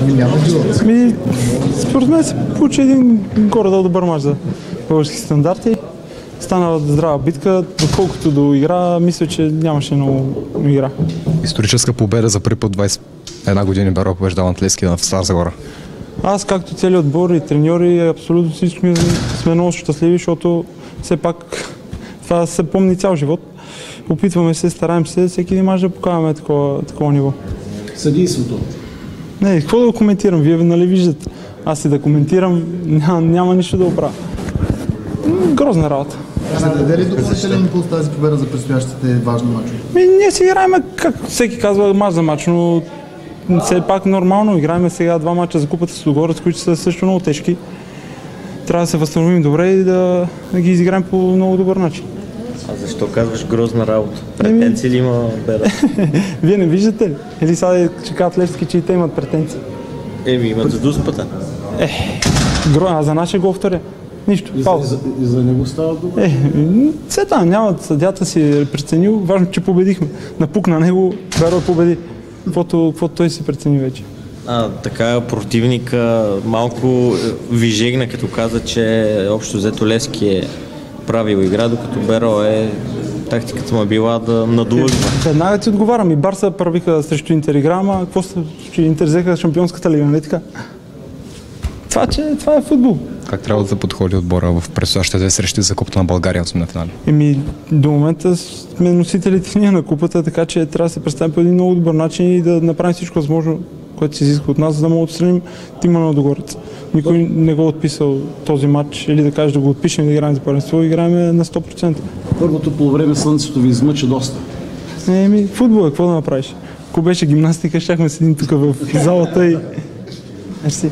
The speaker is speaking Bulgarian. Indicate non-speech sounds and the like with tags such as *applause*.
Ами няма. Ми, според мен се получи един горе-долу добър мач за български стандарти. Стана здрава битка, доколкото до игра, мисля, че нямаше много игра. Историческа победа за първи път 21 години Беро побеждава Атлетски в Стара Загора. Аз, както целият отбор и треньори, абсолютно всички сме много щастливи, защото все пак това се помни цял живот. Опитваме се, стараем се, всеки един мач да покаваме такова, такова ниво. Съдийството. Не, какво да го коментирам? Вие нали виждате. Аз и да коментирам, няма, няма нищо да оправя. Грозна работа. Ще даде ли допълнителен импулс тази победа за предстоящите важни мачове? Ми, ние си играем, как всеки казва, мач за мач, но все пак нормално. Играем сега два мача за купата с Логорец, които са също много тежки. Трябва да се възстановим добре и да, да ги изиграем по много добър начин. А защо казваш грозна работа? Претенции ли има Бера? *laughs* Вие не виждате ли? Или сега ще кажат Левски, че и те имат претенции? Еми, имат за дуспата. Гро, а за нашия гол втория? Нищо. И за, и за, и за него става дума. Е, все там няма. Съдята си е преценил. Важно, че победихме. Напук на него, Беро победи. Каквото, каквото той си прецени вече. А, така противника малко е, вижегна, като каза, че общо взето Лески е правил игра, докато Беро е тактиката му е била да надулъгва. Веднага ти отговарям. И Барса правиха срещу Интер игра, ама какво се случи? Интер взеха шампионската лига, нали така? Това, че това е футбол. Как трябва да подходи отбора в предстоящите две срещи за Купата на България от на финали? Еми, до момента сме носителите *laughs* ние на купата, така че трябва да се представим по един много добър начин и да направим всичко възможно, което се изисква от нас, за да му отстраним тима на Догорец. Никой не го е отписал този матч или да каже да го отпишем и да играем за първенство, играем на 100%. Първото полувреме слънцето ви измъчи доста. Еми, футбол е, какво да направиш? Ако беше гимнастика, щяхме седим тук в залата и... Мерси.